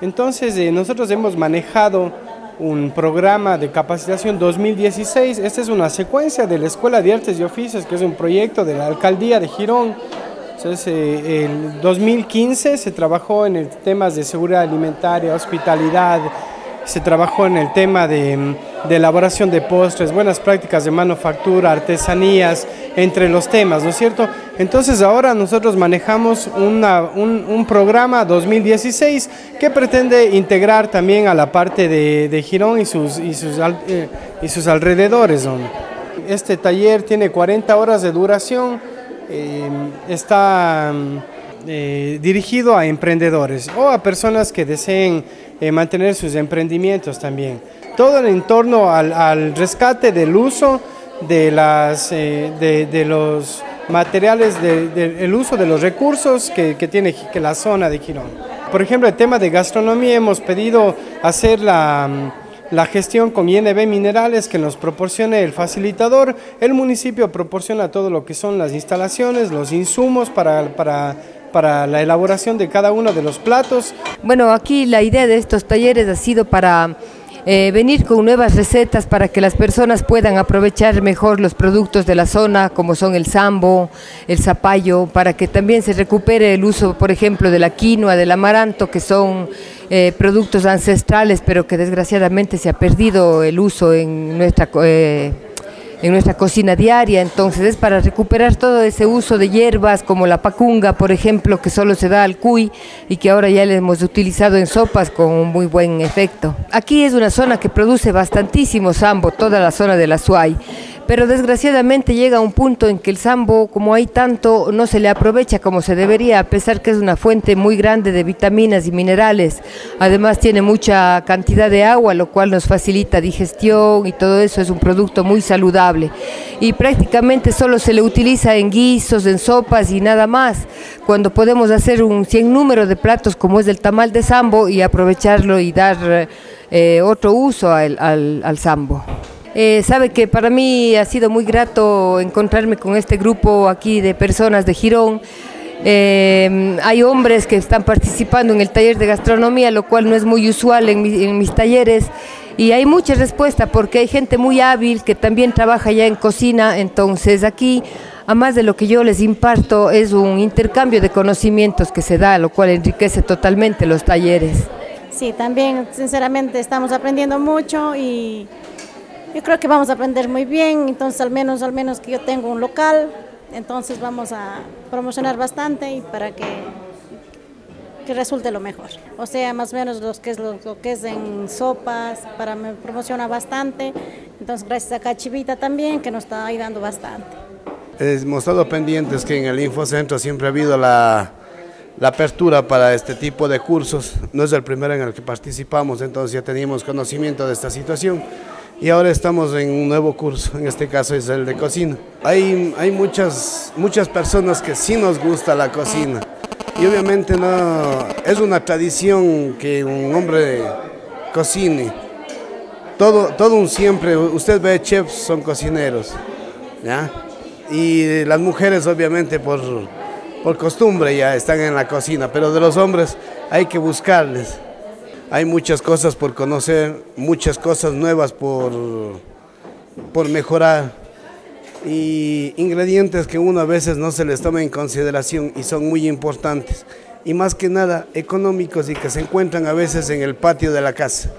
Entonces eh, nosotros hemos manejado un programa de capacitación 2016. Esta es una secuencia de la Escuela de Artes y Oficios, que es un proyecto de la Alcaldía de Girón. Entonces, eh, el 2015 se trabajó en temas de seguridad alimentaria, hospitalidad, se trabajó en el tema de, elaboración de postres, buenas prácticas de manufactura, artesanías, entre los temas, ¿no es cierto? Entonces ahora nosotros manejamos un, programa 2016 que pretende integrar también a la parte de, Girón y sus, y sus, eh, y sus alrededores. Este taller tiene 40 horas de duración, eh, está eh, dirigido a emprendedores o a personas que deseen eh, mantener sus emprendimientos también. Todo en torno al, rescate del uso de, las, eh, de, los materiales, del uso de los recursos que, tiene que la zona de Quirón. Por ejemplo, el tema de gastronomía hemos pedido hacer la, la gestión con INB Minerales que nos proporcione el facilitador. El municipio proporciona todo lo que son las instalaciones, los insumos para, para para la elaboración de cada uno de los platos. Bueno, aquí la idea de estos talleres ha sido para eh, venir con nuevas recetas para que las personas puedan aprovechar mejor los productos de la zona, como son el sambo, el zapallo, para que también se recupere el uso, por ejemplo, de la quinoa, del amaranto, que son eh, productos ancestrales, pero que desgraciadamente se ha perdido el uso en nuestra... Eh, en nuestra cocina diaria, entonces es para recuperar todo ese uso de hierbas como la pacunga, por ejemplo, que solo se da al cuy y que ahora ya le hemos utilizado en sopas con un muy buen efecto. Aquí es una zona que produce bastantísimo sambo, toda la zona de la Suay pero desgraciadamente llega un punto en que el sambo, como hay tanto, no se le aprovecha como se debería, a pesar que es una fuente muy grande de vitaminas y minerales. Además tiene mucha cantidad de agua, lo cual nos facilita digestión y todo eso es un producto muy saludable. Y prácticamente solo se le utiliza en guisos, en sopas y nada más, cuando podemos hacer un cien número de platos como es el tamal de sambo y aprovecharlo y dar eh, otro uso al, al sambo. Eh, sabe que para mí ha sido muy grato encontrarme con este grupo aquí de personas de Girón. Eh, hay hombres que están participando en el taller de gastronomía, lo cual no es muy usual en, mis talleres. Y hay mucha respuesta porque hay gente muy hábil que también trabaja ya en cocina. Entonces aquí, a más de lo que yo les imparto, es un intercambio de conocimientos que se da, lo cual enriquece totalmente los talleres. Sí, también sinceramente estamos aprendiendo mucho y yo creo que vamos a aprender muy bien, entonces al menos, al menos que yo tengo un local, entonces vamos a promocionar bastante y para que, que resulte lo mejor. O sea, más o menos lo que es, lo, que es en sopas, para me promociona bastante, entonces gracias a Cachivita también que nos está ayudando bastante. Hemos estado pendientes que en el Infocentro siempre ha habido la, la apertura para este tipo de cursos. No es el primero en el que participamos, entonces ya teníamos conocimiento de esta situación y ahora estamos en un nuevo curso, en este caso es el de cocina. Hay, hay muchas, muchas personas que sí nos gusta la cocina y obviamente no, es una tradición que un hombre cocine. Todo, todo un siempre, usted ve chefs, son cocineros, ¿ya? Y las mujeres obviamente por, por costumbre ya están en la cocina, pero de los hombres hay que buscarles. Hay muchas cosas por conocer, muchas cosas nuevas por, por mejorar y ingredientes que uno a veces no se les toma en consideración y son muy importantes y más que nada económicos y que se encuentran a veces en el patio de la casa.